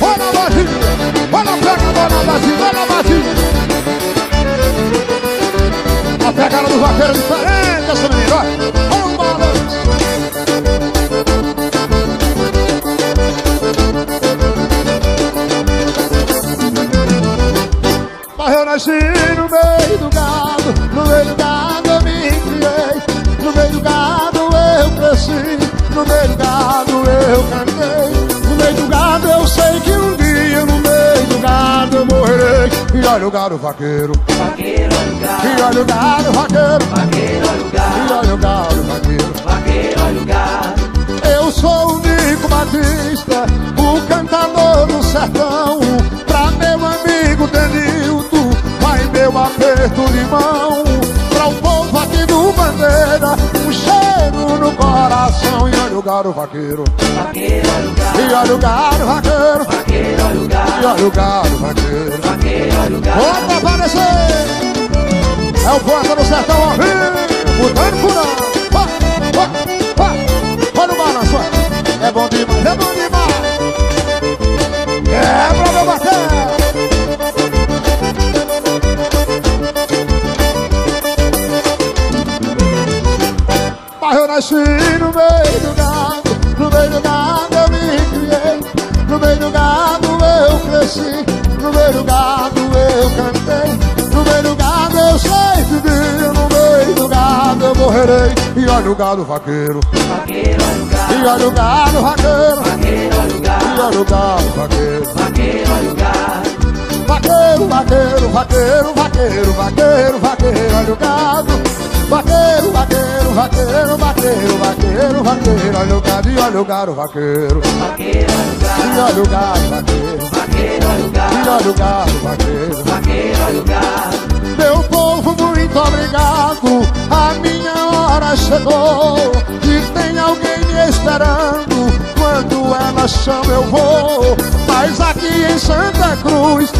Olha a batia, olha a pegada na batia, olha a batia. A pegada do vaqueiro diferente, olha o balanço. Mas nasci olha o gado vaqueiro, Vaqueiro, olha o gado. e olha o gado vaqueiro, Vaqueiro, olha o e gado. olha o gado vaqueiro. Vaqueiro, olha o gado. Eu sou o Nico Batista, o cantador do sertão. Pra meu amigo Denildo, vai meu aperto de mão. Pra o povo aqui do Bandeira, um cheiro no coração. E olha o gado vaqueiro, Vaqueiro, olha o gado. e olha o gado vaqueiro, olha o e gado. olha o gado vaqueiro. Vaqueiro, olha o. Bota aparecer! É o Porta do Sertão ao vivo, vai, vai. Olha o balanço, é bom demais, é bom demais. Nasci no meio do gado, no meio do gado eu me criei, no meio do gado eu cresci, no meio do gado eu cantei, no meio do gado eu sei dia, no meio do gado eu morrerei. E olha o gado vaqueiro, Vaqueiro, olha o gado. e olha o gado vaqueiro, e olha o gado vaqueiro. Vaqueiro, olha o gado. Vaqueiro, vaqueiro, vaqueiro, vaqueiro, vaqueiro, vaqueiro, olha o gado. Vaqueiro, vaqueiro, vaqueiro, vaqueiro, vaqueiro, vaqueiro, olha o gado e olha o gado, vaqueiro. Vaqueiro, olha o gado. vaqueiro. Vaqueiro, olha o gado, vaqueiro. Vaqueiro, olha o gado. Meu povo, muito obrigado. A minha hora chegou. E tem alguém me esperando. Quando ela chama, eu vou. Mas aqui em Santa Cruz,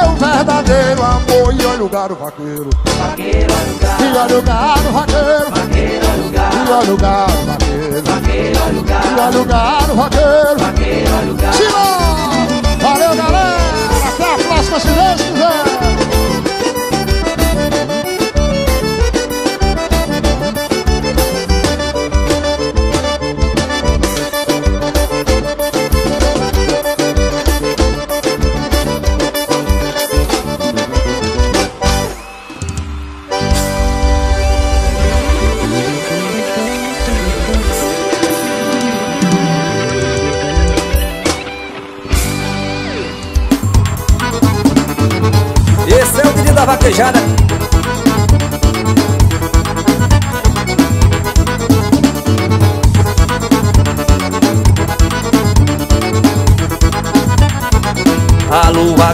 tá meu verdadeiro amor. E olha o gado, vaqueiro. Vaqueiro, olha o E gado. olha o gado, vaqueiro. Vaqueiro, olha o E gado. olha o gado, vaqueiro. Vaqueiro, olha o E gado. olha o gado, vaqueiro. Vaqueiro, olha o gado. Valeu, galera! Até a próxima, se Deus quiser!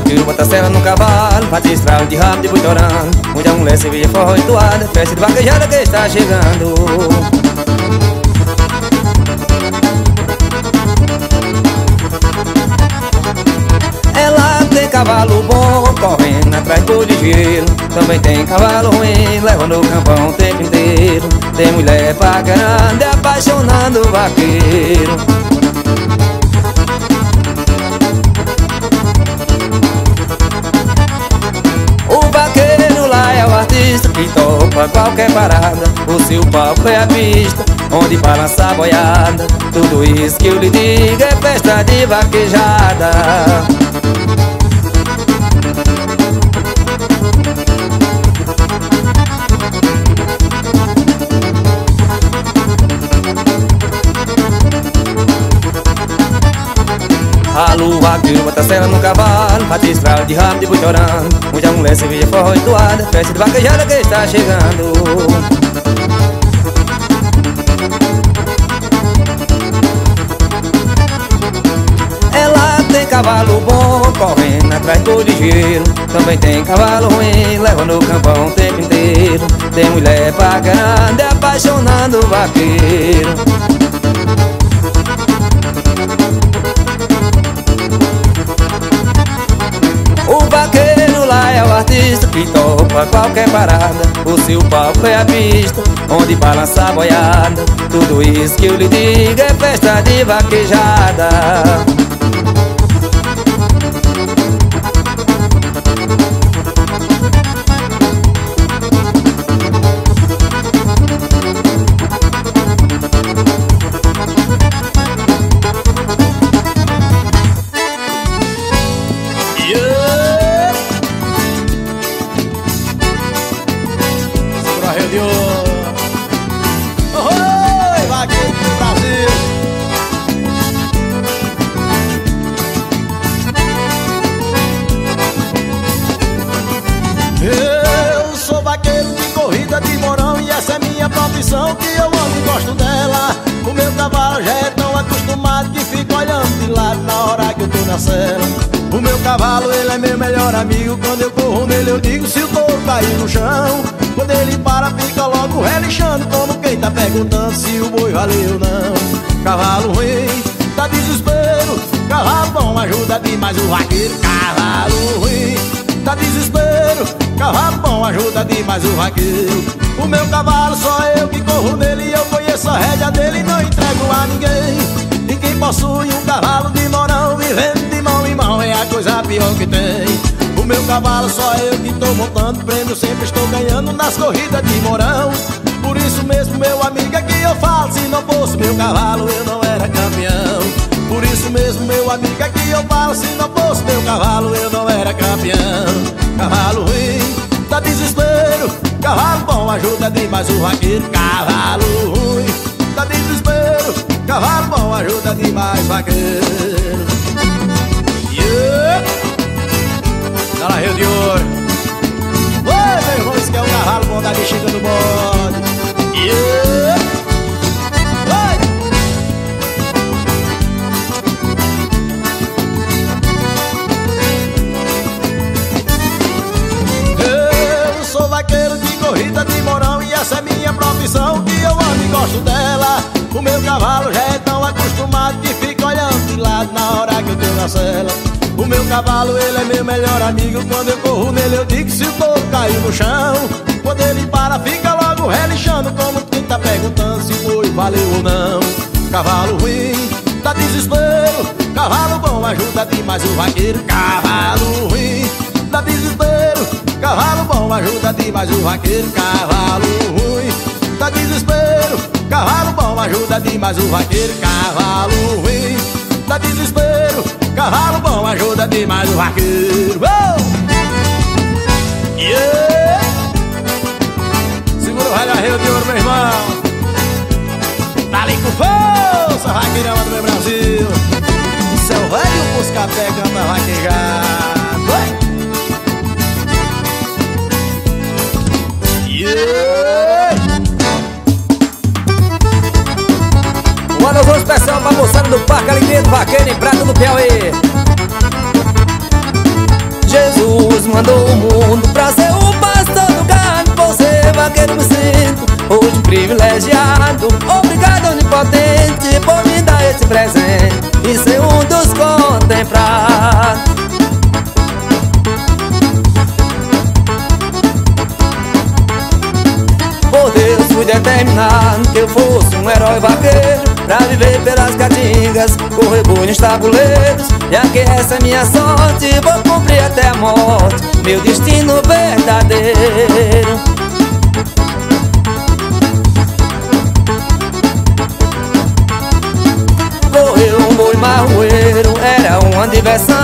Alô, vaqueiro, bota a cela no cavalo Faz estrago de rabo de buitorão Onde mulher se via forró e toada Festa de vaquejada que está chegando. Ela tem cavalo bom correndo atrás do ligeiro Também tem cavalo ruim levando o campão o tempo inteiro. Tem mulher paquerando e apaixonando o vaqueiro qualquer parada. O seu palco é a pista onde balança a boiada. Tudo isso que eu lhe digo é festa de vaquejada. A lua a cela no cavalo Bate estrada de rabo de buitorão Onde a mulher se via forró e toada Festa de vaquejada que está chegando. Ela tem cavalo bom correndo atrás do ligeiro. Também tem cavalo ruim levando o campão o tempo inteiro. Tem mulher paquerando apaixonando o vaqueiro qualquer parada O seu palco é a pista Onde balança a boiada. Tudo isso que eu lhe digo é festa de vaquejada Dios. Cavalo, ele é meu melhor amigo. Quando eu corro nele eu digo se o touro cair no chão. Quando ele para fica logo relixando Como quem tá perguntando se o boi valeu ou não. Cavalo ruim, dá desespero. Cavalo bom ajuda demais o vaqueiro. Cavalo ruim, dá desespero. Cavalo bom ajuda demais o vaqueiro. O meu cavalo só eu que corro nele. Eu conheço a rédea dele não entrego a ninguém. E quem possui um cavalo de morão vivendo mão é a coisa pior que tem. O meu cavalo só eu que tô montando Prêmio sempre estou ganhando nas corridas de morão Por isso mesmo meu amigo é que eu falo Se não fosse meu cavalo eu não era campeão. Por isso mesmo meu amigo é que eu falo Se não fosse meu cavalo eu não era campeão. Cavalo ruim, dá desespero Cavalo bom ajuda demais o vaqueiro. Cavalo ruim, dá desespero Cavalo bom ajuda demais o vaqueiro Na Rio de Ouro Oi, meu irmão, esse que é um cavalo bom da bexiga do bode yeah. Oi. Eu sou vaqueiro de corrida de morão E essa é minha profissão que eu amo e gosto dela O meu cavalo já é tão acostumado que fica olhando de lado na hora que eu tô na cela o meu cavalo, ele é meu melhor amigo. Quando eu corro nele eu digo se o touro caiu no chão Quando ele para fica logo relixando Como quem tá perguntando se foi valeu ou não? Cavalo ruim, dá desespero. Cavalo bom ajuda demais o vaqueiro. Cavalo ruim, dá desespero. Cavalo bom ajuda demais o vaqueiro. Cavalo ruim, dá desespero. Cavalo bom ajuda demais o vaqueiro. Cavalo ruim, dá desespero Cavalo bom ajuda demais o vaqueiro oh! yeah! Segura o ralho de ouro, meu irmão Tá ali com força, vaqueirama do meu Brasil o velho Buscapé canta vaquejado eu fosse um herói vaqueiro Pra viver pelas caatingas, com rebanhos tabuleiros. Já que essa é minha sorte, vou cumprir até a morte Meu destino verdadeiro. Correu um boi marroeiro, era uma diversão.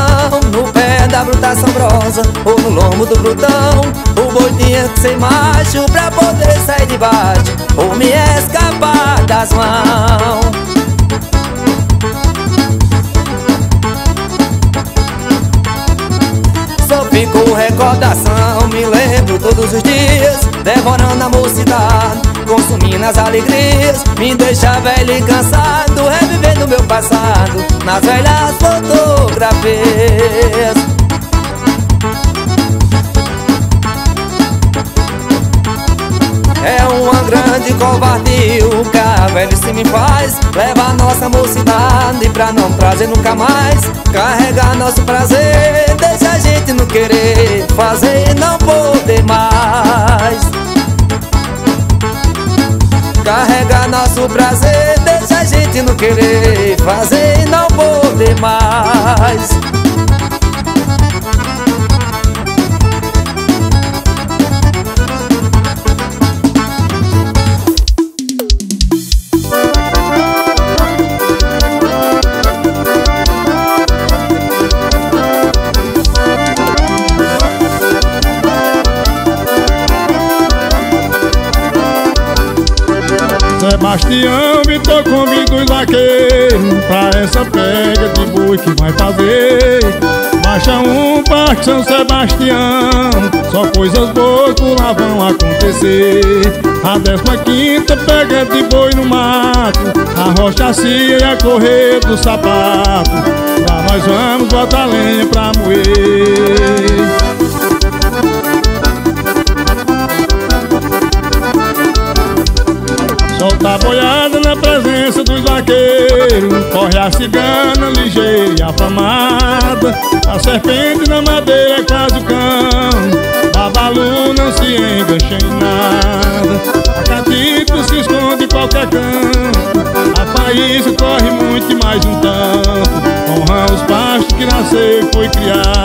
No pé da bruta assombrosa, ou no lombo do brutão O boi tinha que ser macho pra poder sair de baixo. Ou me mãos Ficou recordação, me lembro todos os dias Devorando a mocidade, consumindo as alegrias Me deixa velho e cansado, revivendo meu passado Nas velhas fotografias É uma grande covardia o que a me faz Leva a nossa mocidade pra não trazer nunca mais Carregar nosso prazer deixa a gente não querer fazer e não poder mais. Carregar nosso prazer, deixa a gente não querer fazer e não poder mais. Sebastião Vitor convida os vaqueiros Pra essa pega de boi que vai fazer. Baixa um parque São Sebastião. Só coisas boas por lá vão acontecer. A décima quinta pega de boi no mato. A rocha cia e a correr do sapato. Lá nós vamos botar lenha pra moer Solta a boiada na presença dos vaqueiros. Corre a cigana ligeira e afamada. A serpente na madeira é quase o cão. Babalu não se engancha em nada. A catita se esconde em qualquer canto. A faísca corre muito mais um tanto. Honra os pastos que nasceu e foi criada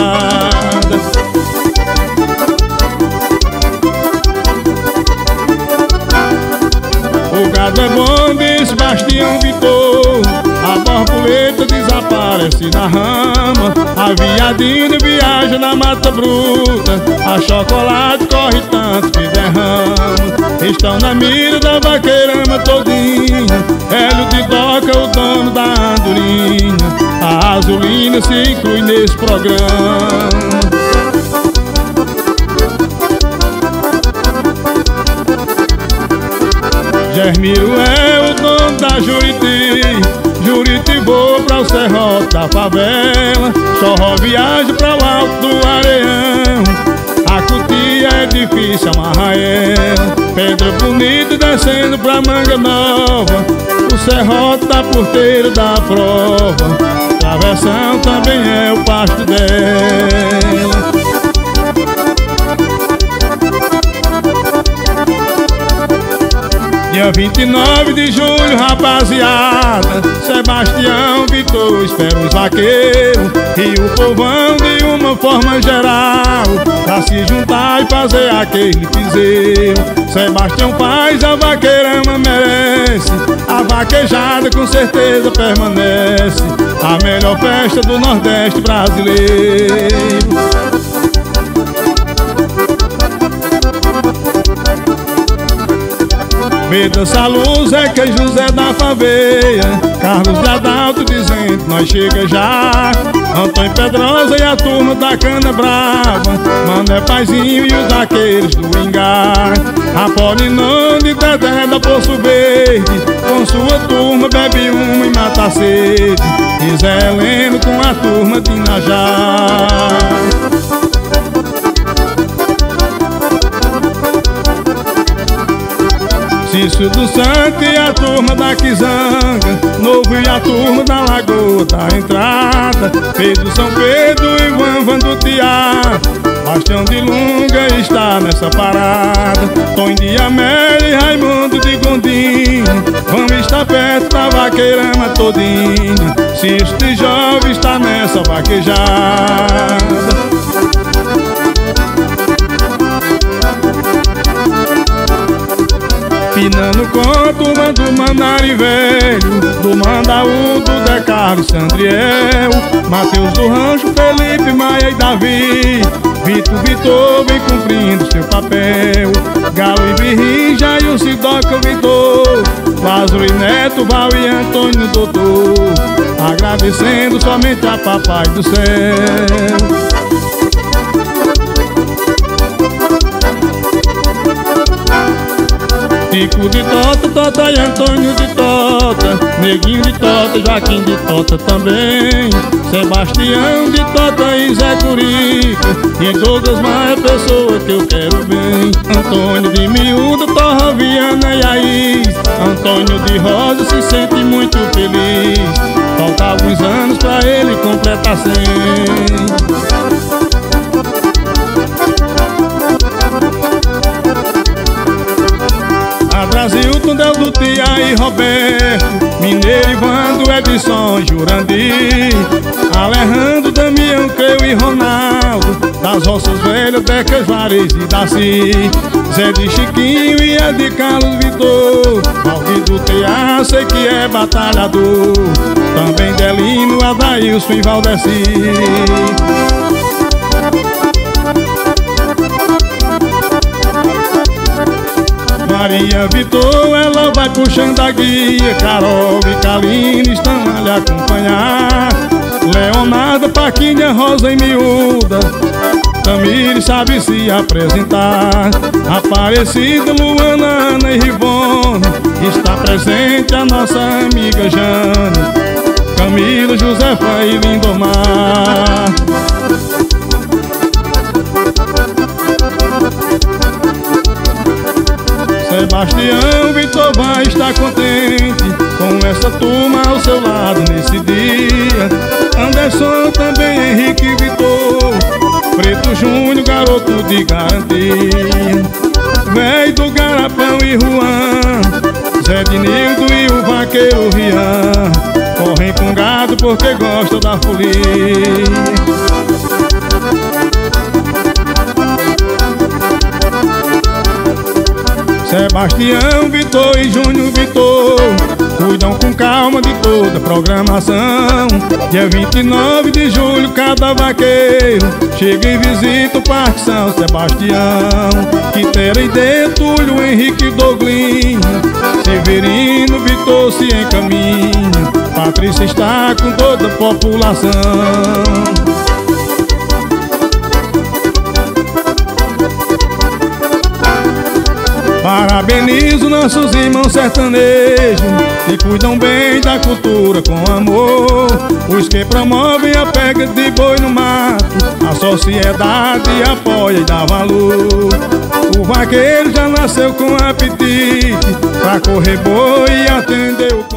gado é bom, diz Bastião Vitor A borboleta desaparece na rama. A viadinha viaja na mata bruta. A chocolate corre tanto que derrama. Estão na mira da vaqueirama todinha. Hélio de Doca, o dono da andorinha. A azulina se inclui nesse programa Germiro é o dono da Juriti. Juriti voa pra o serrote da favela. Chorró viaja pra o alto do areião. A cutia é difícil amarrar ela. Pedra bonita descendo pra manga nova. O serrote da porteira da prova. Travessão também é o pasto dela Dia 29 de julho, rapaziada Sebastião Vitor espera os vaqueiros E o povão de uma forma geral Pra se juntar e fazer aquele piseiro. Sebastião faz, a vaqueirama merece A vaquejada com certeza permanece A melhor festa do Nordeste brasileiro Medo essa luz é que José da Faveia. Carlos Adalto dizendo nós chega já. Antônio Pedrosa e a turma da Cana Brava. Mano é paizinho e os daqueles do Engar Apolinão de Dedé da Poço Verde. Com sua turma bebe uma e mata a sede. E Zé Heleno com a turma de Najá Cício do Santo e a turma da Quizanga. Novo e a turma da Lagoa da Entrada. Pedro São Pedro e Van Van do Teatro Bastião de Lunga está nessa parada. Tom de Amélia e Raimundo de Gondim Vamos estar perto da vaqueirama todinha. Cício de Jovem está nessa vaquejada Finando conto do Mandari Velho Do Mandaú, do Zé Carlos Sandriel Mateus do Rancho, Felipe, Maia e Davi Vitor Vitor vem cumprindo seu papel Galo e Virrija e o Sidoca Vitor Lázaro e Neto, Val e Antônio Doutor Agradecendo somente a Papai do Céu Chico de Tota, Tota e Antônio de Tota. Neguinho de Tota, Joaquim de Tota também. Sebastião de Tota e Zé Curica E Douglas Maia, pessoa que eu quero bem. Antônio de Miúdo, Torra, Viana e Aís Antônio de Rosa se sente muito feliz. Falta alguns anos pra ele completar cem Roberto, Mineiro Ivando, Edson, Jurandir, Alejandro, Damião, Creu e Ronaldo, das roças velhas, Decas, Vares e Daci, Zé de Chiquinho e de Carlos Vitor, Valdir Tear, sei que é batalhador, também Delino, Adailson e Valdeci. Maria Vitor, ela vai puxando a guia. Carol e Kaline estão a lhe acompanhar. Leonardo, Paquinha, Rosa e Miúda Tamires sabe se apresentar. Aparecida, Luana, Ana e Rivone Está presente a nossa amiga Jane. Camila, Josefa e Lindomar Sebastião Vitor vai estar contente Com essa turma ao seu lado nesse dia. Anderson também, Henrique Vitor Preto Júnior, garoto de garantia. Véi do Garapão e Juan Zé de Nildo e o vaqueiro Rian Correm com gado porque gostam da folia Sebastião Vitor e Júnior Vitor Cuidam com calma de toda a programação. Dia 29 de julho cada vaqueiro Chega e visita o Parque São Sebastião. Quitera e Túlio, Henrique Douglinho Severino Vitor se encaminha. Patrícia está com toda a população Parabenizo nossos irmãos sertanejos Que cuidam bem da cultura com amor. Os que promovem a pega de boi no mato A sociedade apoia e dá valor. O vaqueiro já nasceu com apetite Pra correr boi e atender o